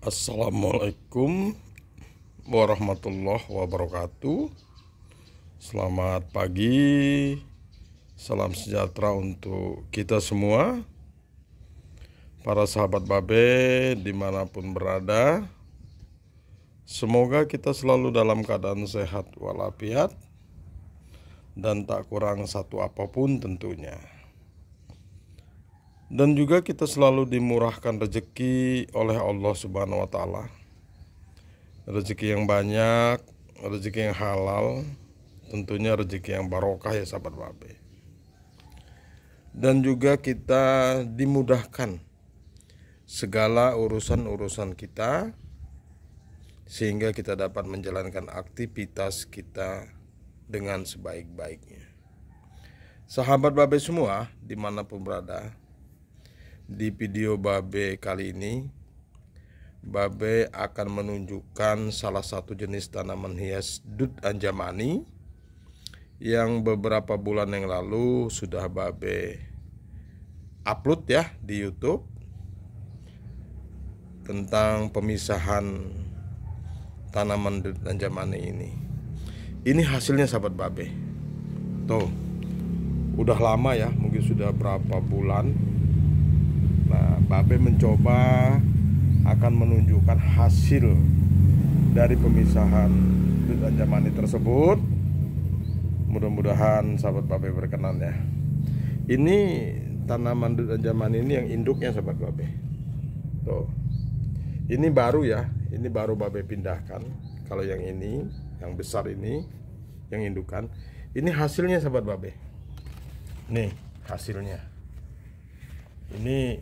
Assalamualaikum warahmatullahi wabarakatuh. Selamat pagi. Salam sejahtera untuk kita semua. Para sahabat Babe di mana pun berada. Semoga kita selalu dalam keadaan sehat walafiat. Dan tak kurang satu apa pun tentunya dan juga kita selalu dimurahkan rezeki oleh Allah Subhanahu wa taala. Rezeki yang banyak, rezeki yang halal, tentunya rezeki yang barokah ya sahabat babe. Dan juga kita dimudahkan segala urusan-urusan kita sehingga kita dapat menjalankan aktivitas kita dengan sebaik-baiknya. Sahabat babe semua di mana pun berada, di video Babe kali ini Babe akan menunjukkan salah satu jenis tanaman hias dut anjamani yang beberapa bulan yang lalu sudah Babe upload ya di YouTube tentang pemisahan tanaman dut anjamani ini. Ini hasilnya sahabat Babe. Tuh. Udah lama ya, mungkin sudah berapa bulan Nah, Babe mencoba akan menunjukkan hasil dari pemisahan dut anjamani tersebut. Mudah-mudahan sahabat Babe berkenan ya. Ini tanaman dut anjamani ini yang induknya sahabat Babe. Tuh. Ini baru ya, ini baru Babe pindahkan. Kalau yang ini, yang besar ini, yang indukan, ini hasilnya sahabat Babe. Nih, hasilnya. Ini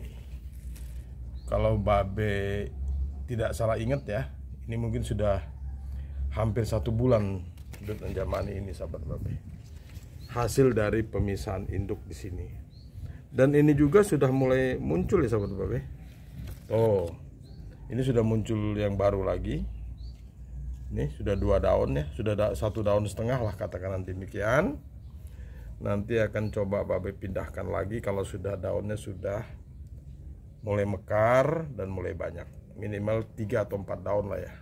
kalau Babe tidak salah ingat ya ini mungkin sudah hampir satu bulan dut anjamani ini sahabat Babe. Hasil dari pemisahan induk di sini. Dan ini juga sudah mulai muncul ya sahabat Babe? Oh ini sudah muncul yang baru lagi. Ini sudah dua daun ya sudah da satu daun setengah lah katakan nanti demikian. Nanti akan coba Babe pindahkan lagi kalau sudah daunnya sudah mulai mekar dan mulai banyak. Minimal 3 atau 4 daun lah ya.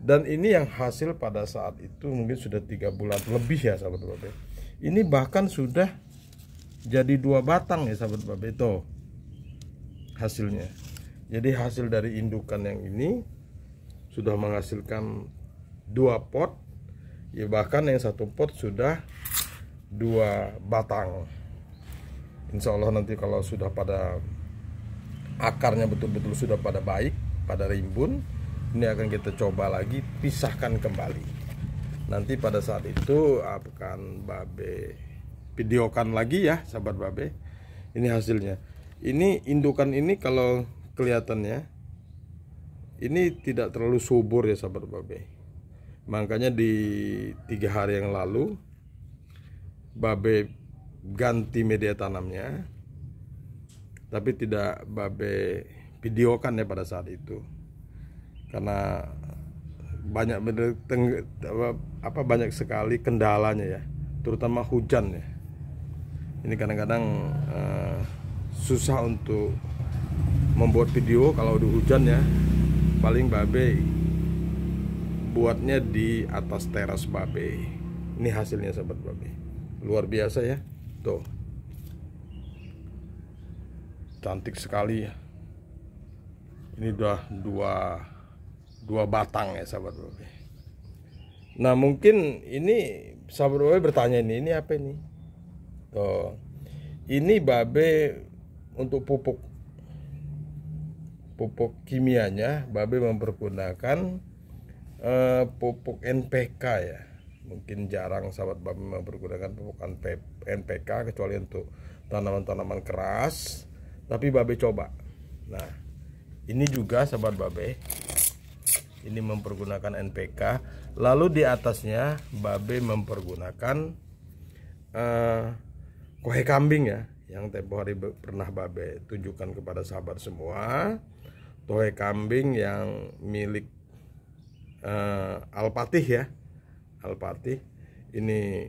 Dan ini yang hasil pada saat itu mungkin sudah tiga bulan lebih ya sahabat babe. Ini bahkan sudah jadi dua batang ya sahabat babe. Itu hasilnya. Jadi hasil dari indukan yang ini sudah menghasilkan dua pot. Ya bahkan yang satu pot sudah dua batang. Insya Allah nanti kalau sudah pada akarnya betul-betul sudah pada baik, pada rimbun, ini akan kita coba lagi pisahkan kembali. Nanti pada saat itu akan babe videokan lagi ya, sahabat babe. Ini hasilnya. Ini indukan ini kalau kelihatannya ini tidak terlalu subur ya sahabat babe. Makanya di tiga hari yang lalu babe ganti media tanamnya tapi tidak babe videokan ya pada saat itu. Karena banyak apa banyak sekali kendalanya ya. Terutama hujan ya. Ini kadang-kadang uh, susah untuk membuat video kalau udah hujan ya. Paling babe buatnya di atas teras babe. Ini hasilnya sahabat babe. Luar biasa ya. Tuh cantik sekali. Ini udah dua dua batang ya sahabat babe nah mungkin ini sahabat babe bertanya ini ini apa ini? Tuh ini babe untuk pupuk. Pupuk kimianya babe mempergunakan uh, pupuk NPK ya. Mungkin jarang sahabat babe mempergunakan pupuk NPK kecuali untuk tanaman-tanaman keras tapi babe coba. Nah ini juga sahabat babe ini mempergunakan NPK lalu di atasnya babe mempergunakan uh, kohe kambing ya yang tempo hari pernah babe tunjukkan kepada sahabat semua. Kohe kambing yang milik uh, Alpatih ya. Alpatih ini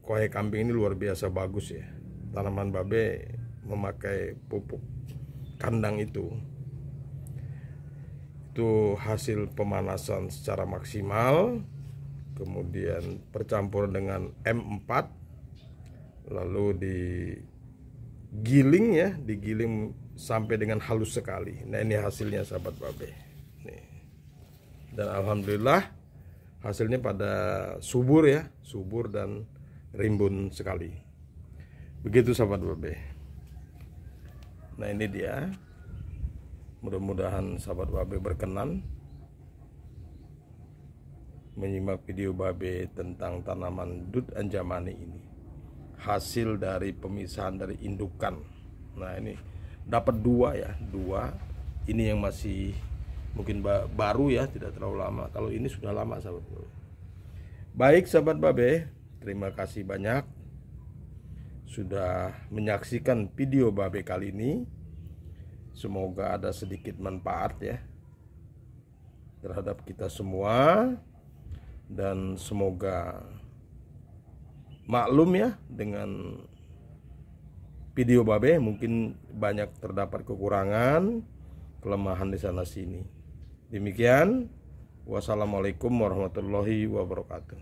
kohe kambing ini luar biasa bagus ya. Tanaman babe memakai pupuk kandang itu. Itu hasil pemanasan secara maksimal kemudian percampuran dengan M4 lalu digiling ya digiling sampai dengan halus sekali. Nah ini hasilnya sahabat babe. Nih. Dan alhamdulillah hasilnya pada subur ya subur dan rimbun sekali. Begitu sahabat babe nah ini dia. Mudah-mudahan sahabat babe berkenan. Menyimak video babe tentang tanaman dut anjamani ini. Hasil dari pemisahan dari indukan. Nah ini dapat dua ya dua. Ini yang masih mungkin baru ya tidak terlalu lama. Kalau ini sudah lama sahabat babe. Baik sahabat babe terima kasih banyak sudah menyaksikan video babe kali ini. Semoga ada sedikit manfaat ya terhadap kita semua. Dan semoga maklum ya dengan video babe. Mungkin banyak terdapat kekurangan kelemahan di sana sini. Demikian. Wassalamualaikum warahmatullahi wabarakatuh